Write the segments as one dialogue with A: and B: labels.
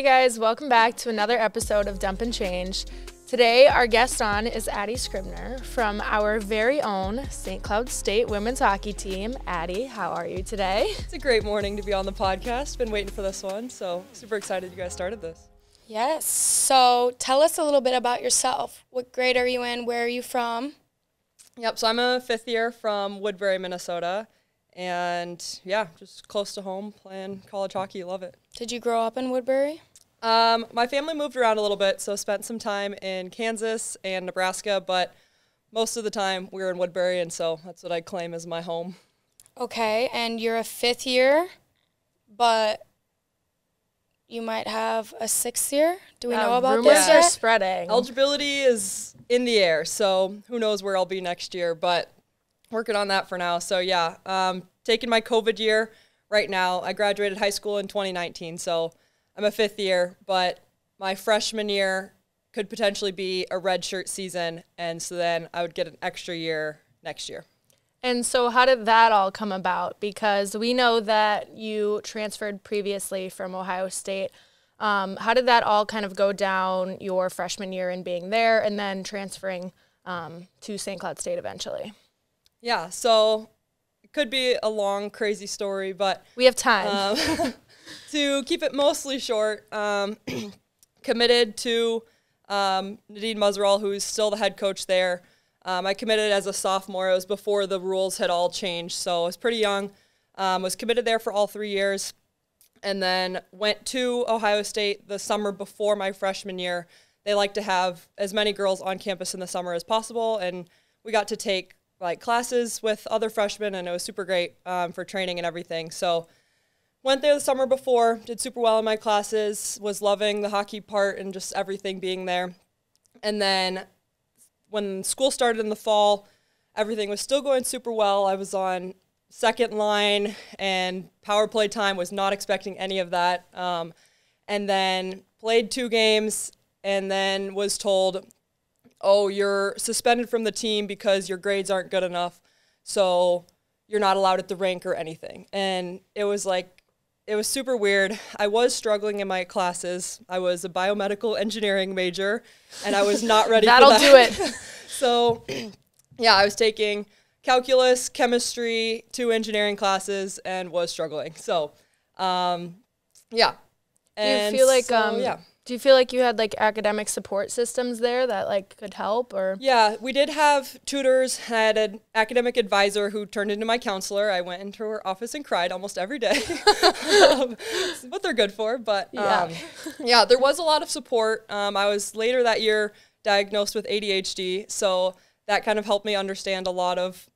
A: Hey guys, welcome back to another episode of Dump and Change. Today, our guest on is Addi Scribner from our very own St. Cloud State women's hockey team. Addi, how are you today?
B: It's a great morning to be on the podcast. Been waiting for this one, so super excited you guys started this.
C: Yes. So tell us a little bit about yourself. What grade are you in? Where are you from?
B: Yep, so I'm a fifth year from Woodbury, Minnesota. And yeah, just close to home, playing college hockey. Love it.
C: Did you grow up in Woodbury?
B: Um, my family moved around a little bit, so spent some time in Kansas and Nebraska, but most of the time we were in Woodbury, and so that's what I claim as my home.
C: Okay, and you're a fifth year, but you might have a sixth year. Do we know
A: Uh,
C: about
A: rumors
C: this
A: are
C: yet?
A: spreading.
B: Eligibility is in the air, so who knows where I'll be next year, but working on that for now. So yeah, um, taking my COVID year right now. I graduated high school in 2019, so I'm a fifth year, but my freshman year could potentially be a redshirt season, and so then I would get an extra year next year.
A: And so, how did that all come about? Because we know that you transferred previously from Ohio State. Um, how did that all kind of go down your freshman year and being there, and then transferring um, to St. Cloud State eventually?
B: Yeah, so it could be a long, crazy story, but
A: We have time.
B: Um, to keep it mostly short, um, committed to um, Nadine Muzerall, who's still the head coach there. Um, I committed as a sophomore. It was before the rules had all changed, so I was pretty young. Um, was committed there for all three years, and then went to Ohio State the summer before my freshman year. They like to have as many girls on campus in the summer as possible, and we got to take like classes with other freshmen, and it was super great um, for training and everything. So went there the summer before, did super well in my classes, was loving the hockey part and just everything being there. And then when school started in the fall, everything was still going super well. I was on second line and power play time, was not expecting any of that. Um, and then played two games and then was told, oh, you're suspended from the team because your grades aren't good enough. So you're not allowed at the rink or anything. And it was like, it was super weird. I was struggling in my classes. I was a biomedical engineering major, and I was not ready
A: That'll
B: for that.
A: do it.
B: so, yeah, I was taking calculus, chemistry, two engineering classes, and was struggling. So, um, yeah.
A: do you feel like
B: so,
A: um,
B: yeah.
A: Do you feel like you had like academic support systems there that like could help or?
B: Yeah, we did have tutors. I had an academic advisor who turned into my counselor. I went into her office and cried almost every day. um, what they're good for. But
A: Yeah.
B: um, yeah, there was a lot of support. Um, I was later that year diagnosed with ADHD, so that kind of helped me understand a lot of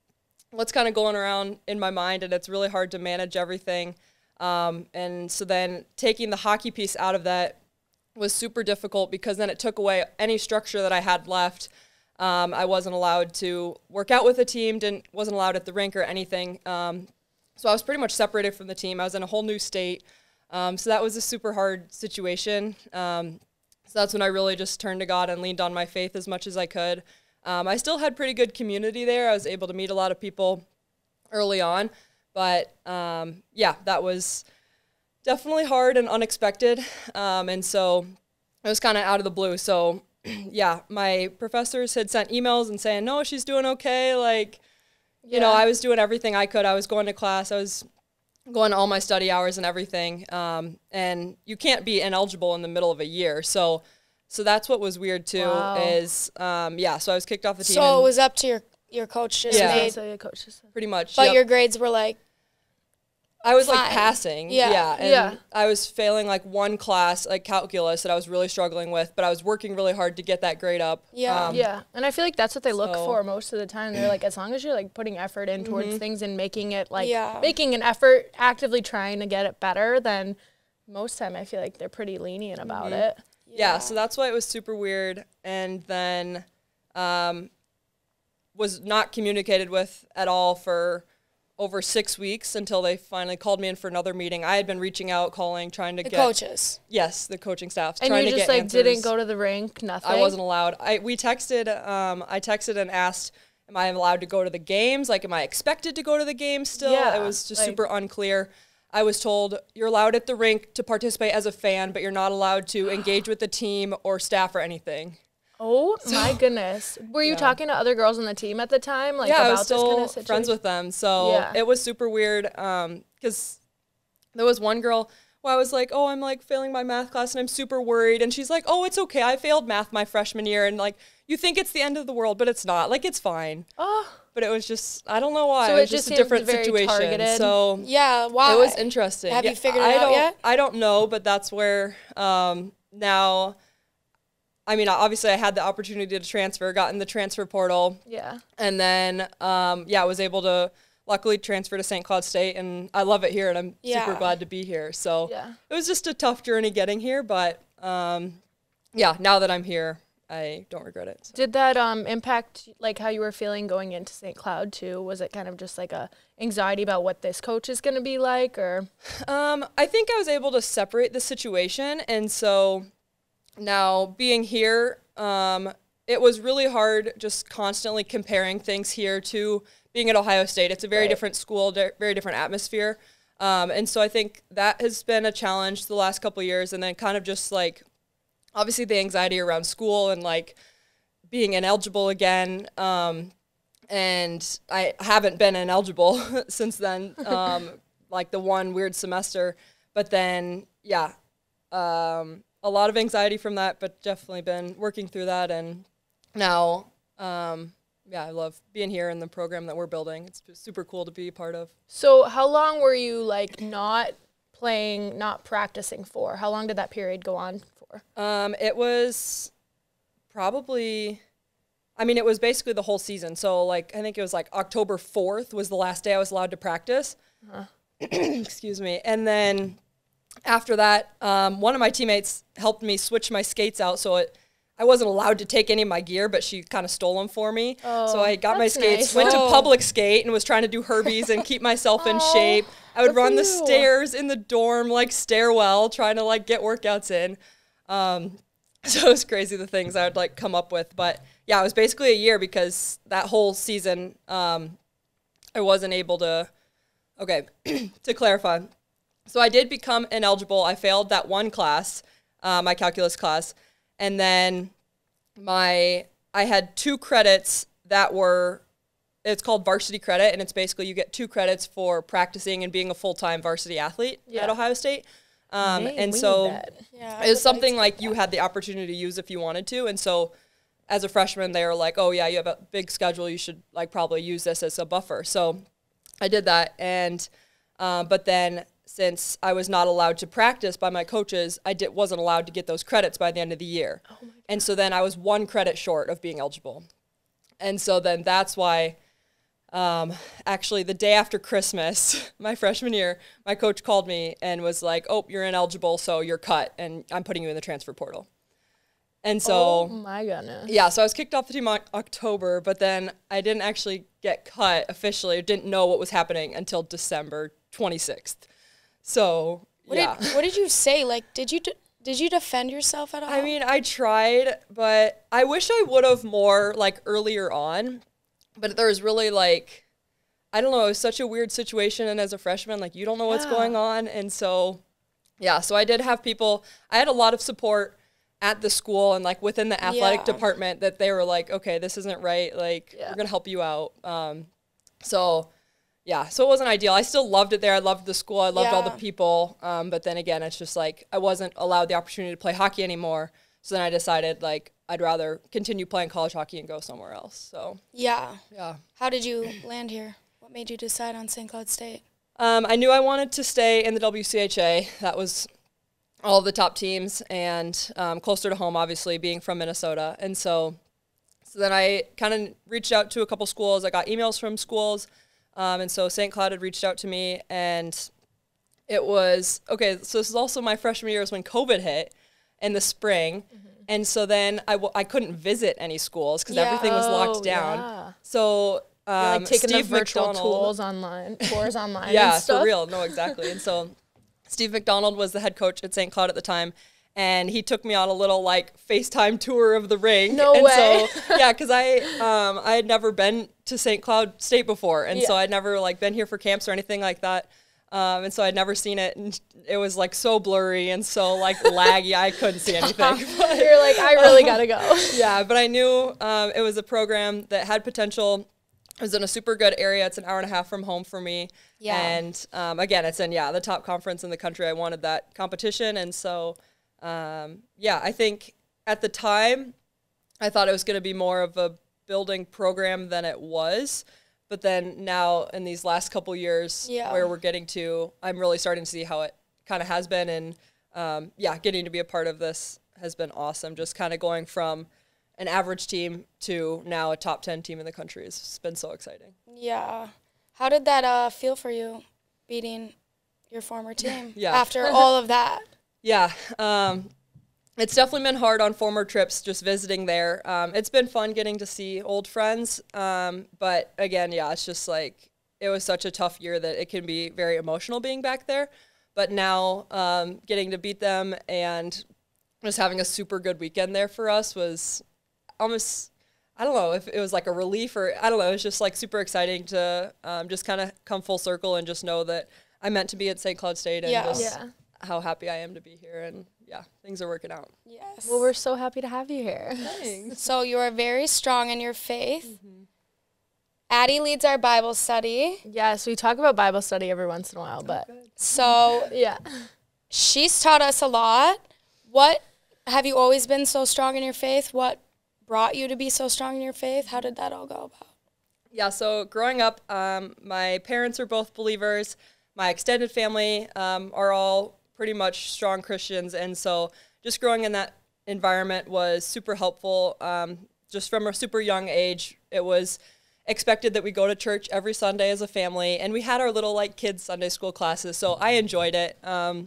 B: what's kind of going around in my mind, and it's really hard to manage everything. Um, and so then taking the hockey piece out of that was super difficult because then it took away any structure that I had left. Um, I wasn't allowed to work out with the team, didn't wasn't allowed at the rink or anything. Um, so I was pretty much separated from the team. I was in a whole new state. Um, so that was a super hard situation. Um, so that's when I really just turned to God and leaned on my faith as much as I could. Um, I still had pretty good community there. I was able to meet a lot of people early on, but um, yeah, that was definitely hard and unexpected. Um, and so it was kind of out of the blue. So yeah, my professors had sent emails and saying, no, she's doing okay. Like, you know, I was doing everything I could. I was going to class. I was going to all my study hours and everything. Um, and you can't be ineligible in the middle of a year. So, so that's what was weird too.
A: Wow.
B: Is um, yeah. So I was kicked off the team.
C: So it was up to your your coach just
B: Yeah.
C: made,
A: So your coach just said-
B: pretty much.
C: but
B: yep.
C: your grades were like
B: I was like passing.
C: Yeah.
B: Yeah. And
A: Yeah.
B: I was failing like one class, like calculus, that I was really struggling with, but I was working really hard to get that grade up.
C: Yeah.
B: Um,
A: yeah, and I feel like that's what they look
B: so-
A: for most of the time. They're like, as long as you're like putting effort in towards things and making it like
C: Yeah.
A: making an effort, actively trying to get it better, then most time I feel like they're pretty lenient about it.
B: yeah. So that's why it was super weird. And then um, was not communicated with at all for over six weeks until they finally called me in for another meeting. I had been reaching out, calling, trying to
C: the
B: get
C: coaches.
B: yes, the coaching staff,
A: And
B: trying
A: you
B: to
A: just
B: get
A: like
B: answers.
A: didn't go to the rink, nothing.
B: I wasn't allowed. I we texted. Um, I texted and asked, "Am I allowed to go to the games? Like, am I expected to go to the games still?"
A: Yeah,
B: it was just
A: like-
B: super unclear. I was told you're allowed at the rink to participate as a fan, but you're not allowed to engage with the team or staff or anything.
A: Oh my goodness! Were you
B: Yeah.
A: talking to other girls on the team at the time, like
B: yeah, I
A: about
B: was
A: this
B: still
A: kind of situation?
B: friends with them, so
A: Yeah.
B: it was super weird. Because there was one girl where I was like, "Oh, I'm like failing my math class, and I'm super worried," and she's like, "Oh, it's okay. I failed math my freshman year, and like you think it's the end of the world, but it's not. Like it's fine."
A: Oh,
B: But it was just I don't know why.
A: So
B: it
A: it
B: was
A: just
B: just, a different
A: very
B: situation.
A: targeted?
B: So
C: Yeah, why?
B: it was interesting.
C: Have you
B: Yeah,
C: figured it
B: I
C: out
B: don't,
C: yet?
B: I don't know, but that's where um, now. I mean, obviously, I had the opportunity to transfer, got in the transfer portal,
A: yeah.
B: and then um, yeah, I was able to luckily transfer to St. Cloud State, and I love it here, and I'm super glad to be here. So
A: Yeah.
B: it was just a tough journey getting here, but um, yeah, now that I'm here, I don't regret it. So.
A: Did that um impact like how you were feeling going into St. Cloud too? Was it kind of just like a anxiety about what this coach is going to be like, or
B: Um, I think I was able to separate the situation, and so now being here, um, it was really hard just constantly comparing things here to being at Ohio State. It's a very
A: Right.
B: different school, di- very different atmosphere, um, and so I think that has been a challenge the last couple of years, and then kind of just like obviously the anxiety around school and like being ineligible again. Um, and I haven't been ineligible since then, um, like the one weird semester. But then, yeah, um, a lot of anxiety from that, but definitely been working through that. And now, um, yeah, I love being here in the program that we're building. It's super cool to be a part of.
A: so? How long were you like not playing, not practicing for? How long did that period go on for?
B: Um, it was probably, I mean, it was basically the whole season. So, like, I think it was like October 4th was the last day I was allowed to practice. Excuse me. And then after that, um, one of my teammates helped me switch my skates out. So it, I wasn't allowed to take any of my gear, but she kind of stole them for me. Oh, so
A: Oh,
B: I got my skates,
A: nice.
B: went to
C: Oh.
B: public skate, and was trying to do Herbies and keep myself in shape. I would run the
A: you.
B: stairs in the dorm, like stairwell, trying to like get workouts in. Um, so it was crazy the things I would like come up with. But yeah, it was basically a year because that whole season um, I wasn't able to. Okay, to clarify, so I did become ineligible. I failed that one class, uh, my calculus class, and then my I had two credits that were it's called varsity credit, and it's basically you get two credits for practicing and being a full time varsity athlete
A: Yeah.
B: at Ohio State. Um,
A: Hey,
B: and so
A: that.
C: Yeah, I
B: it's something
C: to
B: like
C: get
B: you had the opportunity to use if you wanted to. And so as a freshman, they were like, oh, yeah, you have a big schedule. You should like probably use this as a buffer. So I did that. And, um, but then since I was not allowed to practice by my coaches, I did, wasn't allowed to get those credits by the end of the year. and so then I was one credit short of being eligible. And so then that's why um, actually the day after Christmas, my freshman year, my coach called me and was like, "Oh, you're ineligible, so you're cut, and I'm putting you in the transfer portal." And so, oh
A: my goodness.
B: yeah, so I was kicked off the team in October, but then I didn't actually get cut officially. I didn't know what was happening until December 26th. So,
C: What
B: yeah.
C: did What did you say? Like, did you did you defend yourself at all?
B: I mean, I tried, but I wish I would have more like earlier on. But there was really like, I don't know, it was such a weird situation. And as a freshman, like, you don't know what's
A: Yeah.
B: going on. And so, yeah, so I did have people, I had a lot of support at the school and like within the athletic
C: Yeah.
B: department that they were like, okay, this isn't right. Like,
A: Yeah.
B: we're going to help you out. Um, so, yeah, so it wasn't ideal. I still loved it there. I loved the school. I loved all the people. Um, but then again, it's just like I wasn't allowed the opportunity to play hockey anymore. So then I decided like I'd rather continue playing college hockey and go somewhere else. So
C: yeah.
B: yeah,
C: How did you land here? What made you decide on St. Cloud State?
B: um, I knew I wanted to stay in the WCHA. That was all the top teams and um, closer to home, obviously being from Minnesota. And so, so then I kind of reached out to a couple schools. I got emails from schools. Um, and so St. Cloud had reached out to me, and it was okay. So this is also my freshman year is when COVID hit in the spring, and so then I w- I couldn't visit any schools because
C: Yeah.
B: everything was
A: Oh,
B: locked down.
A: yeah.
B: So um,
A: like taking
B: Steve
A: the virtual
B: McDonald,
A: tools online, tours online.
B: yeah,
A: and stuff.
B: for real. No, exactly. and so Steve McDonald was the head coach at St. Cloud at the time. And he took me on a little like FaceTime tour of the rink.
A: No
B: and
A: way.
B: So, yeah, because I um, I had never been to St. Cloud State before, and so I'd never like been here for camps or anything like that. Um, and so I'd never seen it, and it was like so blurry and so like laggy. I couldn't see anything.
A: You're like, I really gotta go.
B: yeah, but I knew um, it was a program that had potential. It was in a super good area. It's an hour and a half from home for me.
C: Yeah.
B: And um, again, it's in yeah the top conference in the country. I wanted that competition, and so um, yeah, I think at the time, I thought it was going to be more of a building program than it was. But then now in these last couple years,
C: Yeah.
B: where we're getting to, I'm really starting to see how it kind of has been, and um, yeah, getting to be a part of this has been awesome. Just kind of going from an average team to now a top 10 team in the country has it's been so exciting.
C: Yeah. How did that uh, feel for you, beating your former team?
B: Yeah.
C: After all of that.
B: Yeah, um, it's definitely been hard on former trips, just visiting there. Um, it's been fun getting to see old friends, um, but again, yeah, it's just like it was such a tough year that it can be very emotional being back there. But now, um, getting to beat them and just having a super good weekend there for us was almost I don't know if it was like a relief or I don't know. It was just like super exciting to um, just kind of come full circle and just know that I meant to be at St. Cloud State and
C: Yeah.
B: just
A: Yeah.
B: How happy I am to be here. And yeah, things are working out.
C: Yes.
A: Well, we're so happy to have you here.
B: Thanks.
C: so you are very strong in your faith.
B: Mm-hmm.
C: Addi leads our Bible study.
A: Yes, we talk about Bible study every once in a while, but
C: So
A: yeah.
C: she's taught us a lot. What have you always been so strong in your faith? What brought you to be so strong in your faith? How did that all go about?
B: Yeah, so growing up, um, my parents are both believers. My extended family um, are all pretty much strong Christians. And so just growing in that environment was super helpful. Um, just from a super young age, it was expected that we go to church every Sunday as a family. And we had our little like kids Sunday school classes. So I enjoyed it um,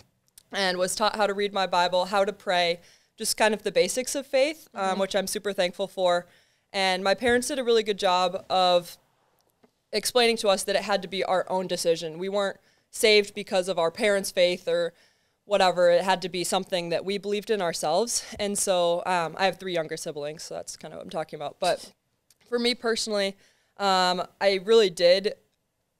B: and was taught how to read my Bible, how to pray, just kind of the basics of faith, um, which I'm super thankful for. And my parents did a really good job of explaining to us that it had to be our own decision. We weren't saved because of our parents' faith or whatever. It had to be something that we believed in ourselves. And so um, I have three younger siblings, so that's kind of what I'm talking about. But for me personally, um, I really did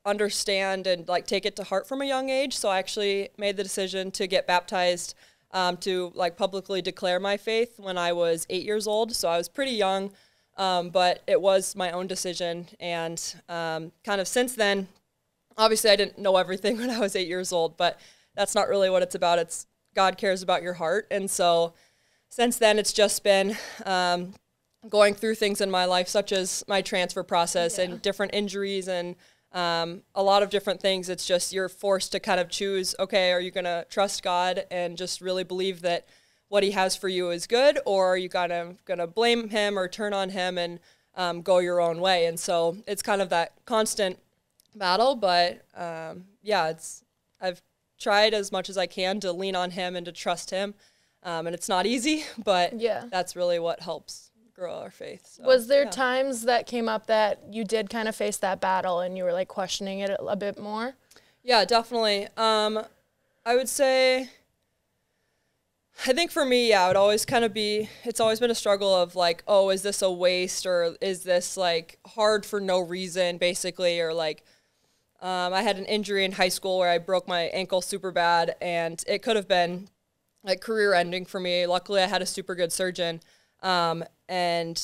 B: understand and like take it to heart from a young age. So I actually made the decision to get baptized um, to like publicly declare my faith when I was eight years old. So I was pretty young, um, but it was my own decision. And um, kind of since then, obviously I didn't know everything when I was eight years old, but that's not really what it's about. It's God cares about your heart. And so since then, it's just been um, going through things in my life, such as my transfer process and different injuries and um, a lot of different things. It's just you're forced to kind of choose okay, are you going to trust God and just really believe that what He has for you is good, or are you kind of going to blame Him or turn on Him and um, go your own way? And so it's kind of that constant battle, but um, yeah, it's I've tried as much as I can to lean on Him and to trust Him. Um, and it's not easy, but
A: Yeah.
B: that's really what helps grow our faith. So,
A: Was there
B: yeah.
A: times that came up that you did kind of face that battle and you were like questioning it a, bit more?
B: Yeah, definitely. Um, I would say, I think for me, yeah, it would always kind of be, it's always been a struggle of like, oh, is this a waste or is this like hard for no reason, basically, or like, um, I had an injury in high school where I broke my ankle super bad, and it could have been like career ending for me. Luckily, I had a super good surgeon, um, and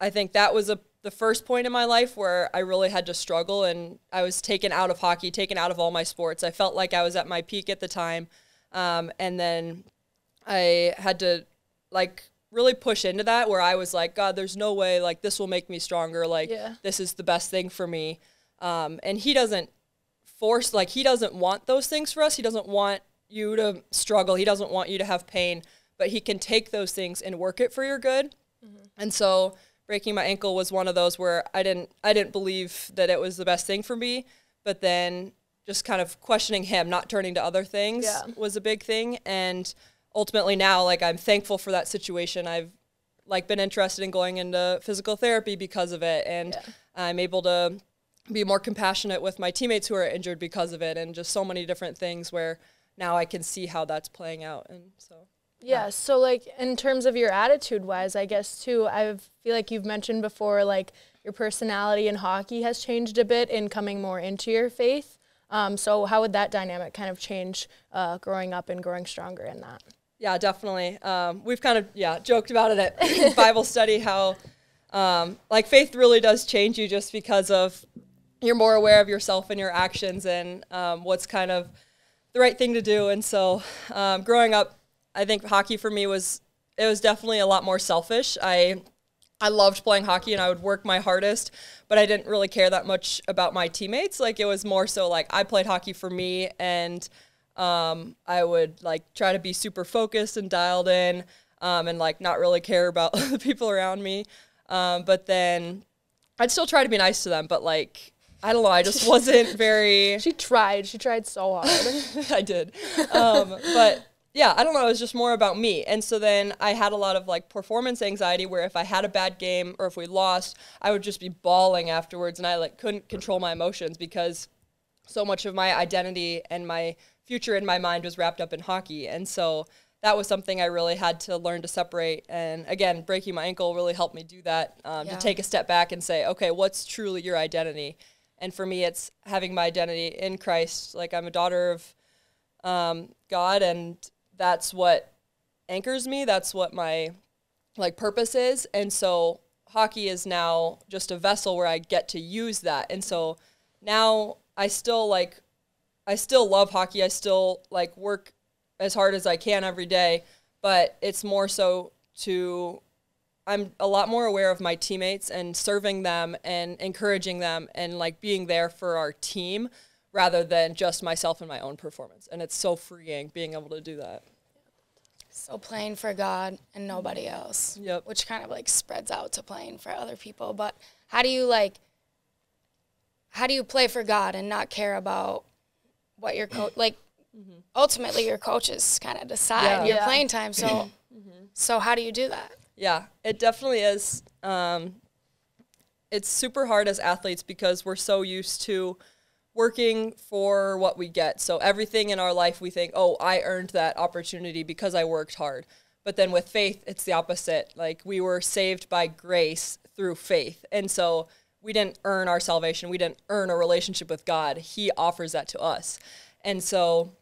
B: I think that was a the first point in my life where I really had to struggle, and I was taken out of hockey, taken out of all my sports. I felt like I was at my peak at the time, um, and then I had to like really push into that where I was like, God, there's no way like this will make me stronger. Like
A: Yeah.
B: this is the best thing for me. Um, and he doesn't force like he doesn't want those things for us. He doesn't want you to struggle. He doesn't want you to have pain, but he can take those things and work it for your good. And so breaking my ankle was one of those where I didn't I didn't believe that it was the best thing for me, but then just kind of questioning him, not turning to other things
A: Yeah.
B: was a big thing and ultimately now like I'm thankful for that situation. I've like been interested in going into physical therapy because of it and
A: Yeah.
B: I'm able to be more compassionate with my teammates who are injured because of it and just so many different things where now I can see how that's playing out and so
A: Yeah, so like in terms of your attitude wise, I guess too, I feel like you've mentioned before like your personality in hockey has changed a bit in coming more into your faith. Um, so how would that dynamic kind of change uh, growing up and growing stronger in that?
B: Yeah, definitely. Um, we've kind of yeah joked about it at Bible study how um, like faith really does change you just because of you're more aware of yourself and your actions and um, what's kind of the right thing to do. And so um, growing up, I think hockey for me was it was definitely a lot more selfish. I I loved playing hockey and I would work my hardest, but I didn't really care that much about my teammates. Like it was more so like I played hockey for me and um, I would like try to be super focused and dialed in um, and like not really care about the people around me. Um, but then I'd still try to be nice to them, but like I don't know, I just wasn't very.
A: She tried. She tried so hard.
B: I did, um, but yeah, I don't know. It was just more about me. And so then I had a lot of like performance anxiety where if I had a bad game or if we lost, I would just be bawling afterwards and I like couldn't control my emotions because so much of my identity and my future in my mind was wrapped up in hockey. And so that was something I really had to learn to separate. And again, breaking my ankle really helped me do that um,
C: Yeah.
B: to take a step back and say, okay, what's truly your identity? And for me, it's having my identity in Christ. Like I'm a daughter of um, God, and that's what anchors me. That's what my like purpose is. And so hockey is now just a vessel where I get to use that. And so now I still like I still love hockey. I still like work as hard as I can every day, but it's more so to I'm a lot more aware of my teammates and serving them and encouraging them and like being there for our team rather than just myself and my own performance. And it's so freeing being able to do that.
C: So playing for God and nobody else.
B: Yep.
C: Which kind of like spreads out to playing for other people. But how do you like how do you play for God and not care about what your coach like mm-hmm. ultimately your coaches kind of decide
B: Yeah.
C: your
A: Yeah.
C: playing time. So so how do you do that?
B: Yeah, it definitely is. Um, it's super hard as athletes because we're so used to working for what we get. So everything in our life, we think, oh, I earned that opportunity because I worked hard. But then with faith, it's the opposite. Like we were saved by grace through faith. And so we didn't earn our salvation. We didn't earn a relationship with God. He offers that to us. And so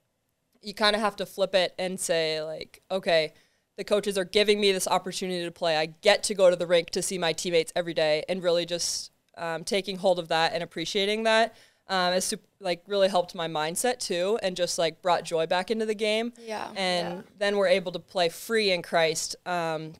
B: you kind of have to flip it and say like okay the coaches are giving me this opportunity to play i get to go to the rink to see my teammates every day and really just um, taking hold of that and appreciating that um, has like really helped my mindset too and just like brought joy back into the game
C: Yeah.
B: and
A: Yeah.
B: then we're able to play free in christ um,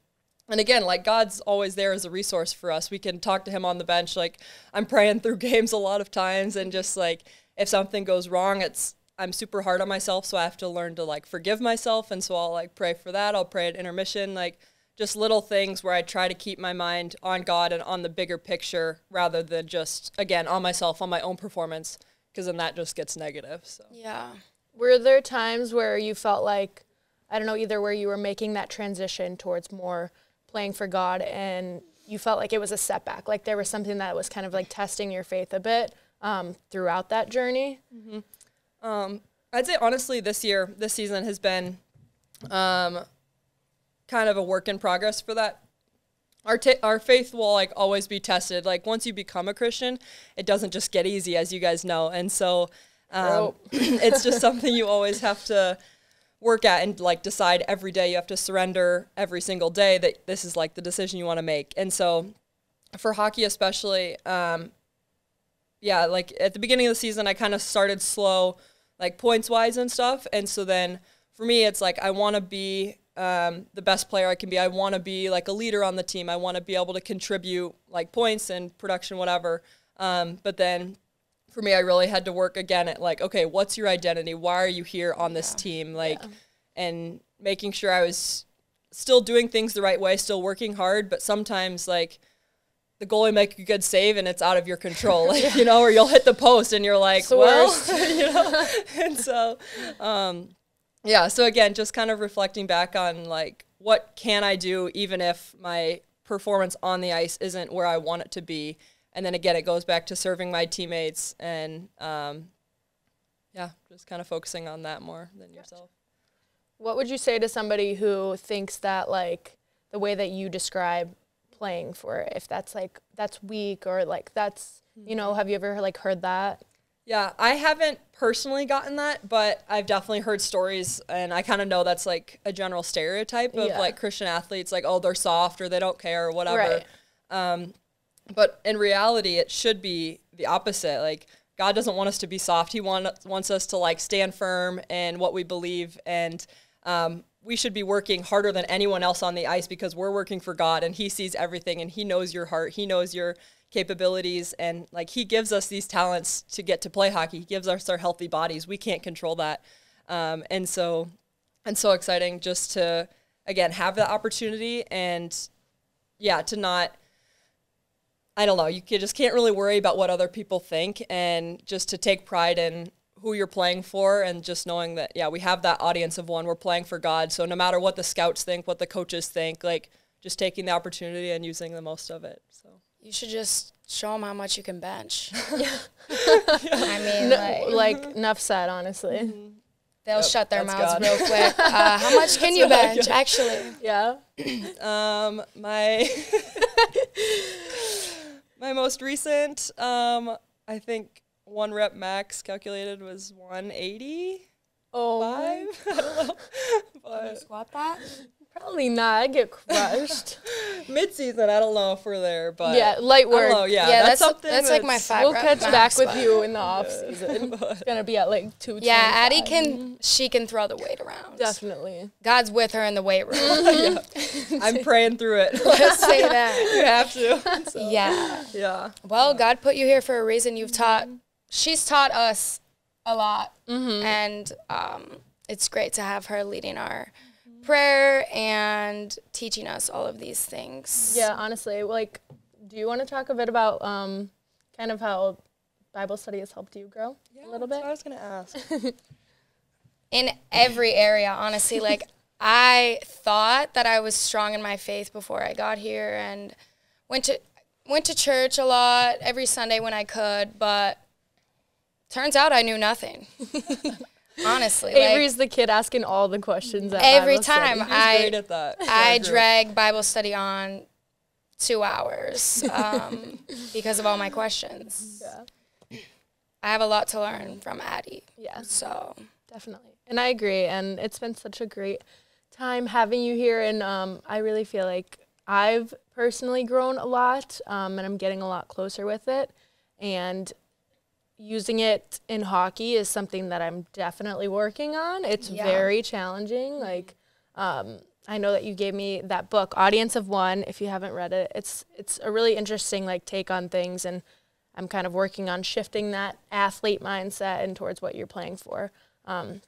B: and again like god's always there as a resource for us we can talk to him on the bench like i'm praying through games a lot of times and just like if something goes wrong it's i'm super hard on myself so i have to learn to like forgive myself and so i'll like pray for that i'll pray at intermission like just little things where i try to keep my mind on god and on the bigger picture rather than just again on myself on my own performance because then that just gets negative so
C: Yeah.
A: Were there times where you felt like, I don't know, either where you were making that transition towards more playing for God and you felt like it was a setback, like there was something that was kind of like testing your faith a bit um, throughout that journey?
B: Um, I'd say honestly, this year, this season has been um, kind of a work in progress for that. Our our faith will like always be tested. Like once you become a Christian, it doesn't just get easy, as you guys know, and so um, it's just something you always have to work at and like decide every day. You have to surrender every single day that this is like the decision you want to make. And so, for hockey especially, um, yeah, like at the beginning of the season, I kind of started slow, like points wise and stuff. And so then for me, it's like I want to be um, the best player I can be. I want to be like a leader on the team. I want to be able to contribute like points and production, whatever. Um, but then for me, I really had to work again at like, okay, what's your identity? Why are you here on this team? Like, and making sure I was still doing things the right way, still working hard, but sometimes like the goalie make a good save and it's out of your control, like, you know, or you'll hit the post and you're like, well, you know, and so, um, yeah. So again, just kind of reflecting back on like, what can I do even if my performance on the ice isn't where I want it to be? And then again, it goes back to serving my teammates and, um, yeah, just kind of focusing on that more than yourself.
A: What would you say to somebody who thinks that like the way that you describe playing for if that's like that's weak or like that's you know have you ever like heard that
B: Yeah, I haven't personally gotten that, but I've definitely heard stories, and I kind of know that's like a general stereotype of
A: Yeah.
B: like Christian athletes, like oh they're soft or they don't care or whatever.
A: Right.
B: Um, but in reality, it should be the opposite. Like God doesn't want us to be soft; He want, wants us to like stand firm in what we believe, and um, we should be working harder than anyone else on the ice because we're working for God, and He sees everything, and He knows your heart, He knows your capabilities, and like He gives us these talents to get to play hockey. He gives us our healthy bodies. We can't control that, um, and so and so exciting just to again have that opportunity and yeah to not I don't know. You just can't really worry about what other people think, and just to take pride in who you're playing for, and just knowing that yeah, we have that audience of one. We're playing for God, so no matter what the scouts think, what the coaches think, like just taking the opportunity and using the most of it. So
C: You should just show them how much you can bench. Yeah. I mean,
A: No,
C: like,
A: like enough said, honestly.
C: they'll
B: Yep,
C: shut their mouths
B: God.
C: real quick. Uh, how much can you bench, actually?
A: Yeah.
B: um, my my most recent, um, I think one rep max calculated was 180.
A: Oh,
B: Five? I don't know. But
C: Squat that?
A: probably not. I get crushed.
B: mid season, I don't know if we're there, but
A: yeah, light
B: I
A: work.
B: don't know. Yeah,
C: Yeah,
B: that's,
C: that's-
B: something
C: that's like my
B: that's-
C: five
A: We'll
C: rep
A: catch back with you in the off season. It's gonna be at like two.
C: Yeah, Addi can, she can throw the weight around.
A: definitely.
C: God's with her in the weight room.
B: I'm praying through it.
C: Let's say that.
B: you have to. So,
C: Yeah.
B: yeah.
C: Well, God put you here for a reason. You've taught, she's taught us a lot. And um, it's great to have her leading our prayer and teaching us all of these things.
A: Yeah, honestly, like, do you want to talk a bit about um, kind of how Bible study has helped you grow a little
B: That's
A: bit?
B: what I was gonna ask.
C: in every area, honestly. Like I thought that I was strong in my faith before I got here and went to went to church a lot every Sunday when I could, but turns out I knew nothing. honestly. like,
A: Avery's the kid asking all the questions at
C: Every
A: Bible
C: time.
B: He's
C: I-
B: at that.
C: I drag Bible study on two hours um, because of all my questions.
A: Yeah.
C: I have a lot to learn from Addi.
A: Yeah.
C: So
A: Definitely. And I agree. And it's been such a great time having you here. And um, I really feel like I've personally grown a lot um, and I'm getting a lot closer with it. And using it in hockey is something that I'm definitely working on. It's
C: Yeah.
A: very challenging. Like, um, I know that you gave me that book, Audience of One. If you haven't read it, it's it's a really interesting like take on things, and I'm kind of working on shifting that athlete mindset and towards what you're playing for. Um,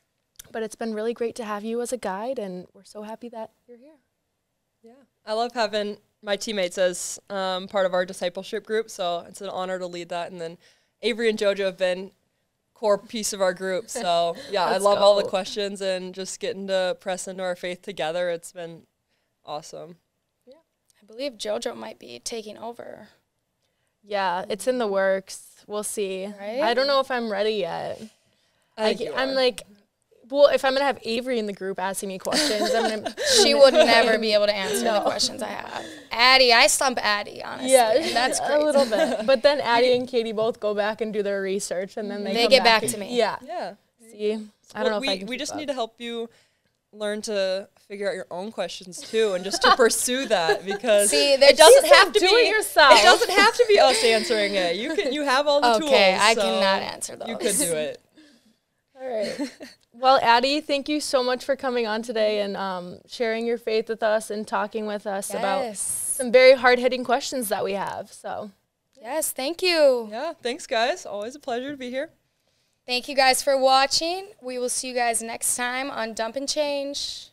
A: but it's been really great to have you as a guide, and we're so happy that you're here.
B: Yeah, I love having my teammates as um, part of our discipleship group. So it's an honor to lead that. And then Avery and JoJo have been core piece of our group. So yeah, I
A: Let's
B: love all the questions and just getting to press into our faith together. It's been awesome.
C: Yeah, I believe JoJo might be taking over.
A: Yeah, it's in the works. We'll see.
C: Right?
A: I don't know if I'm ready yet.
B: I
A: I,
B: think you
A: am
B: are.
A: like, well, if I'm gonna have Avery in the group asking me questions, I'm gonna.
C: She would never be able to answer the questions I have. Addi, I stump Addi, honestly.
A: Yeah,
C: and that's
A: a little bit. But then Addi and Katie both go back and do their research, and then they
C: They
A: come
C: get back
A: and-
C: to me.
A: Yeah.
B: yeah.
A: See, I don't know
B: we,
A: if I can
B: we just
A: up.
B: need to help you learn to figure out your own questions too and just to pursue that because
C: See,
B: it doesn't have to
A: do
B: be
A: it yourself.
B: It doesn't have to be us answering it. You can you have all the tools.
C: Okay, I
B: so
C: cannot answer those.
B: You could do it.
A: All right. Well, Addi, thank you so much for coming on today and um, sharing your faith with us and talking with us about some very hard hitting questions that we have. So,
C: Yes, thank you.
B: Yeah, thanks guys. Always a pleasure to be here.
C: Thank you guys for watching. We will see you guys next time on Dump and Change.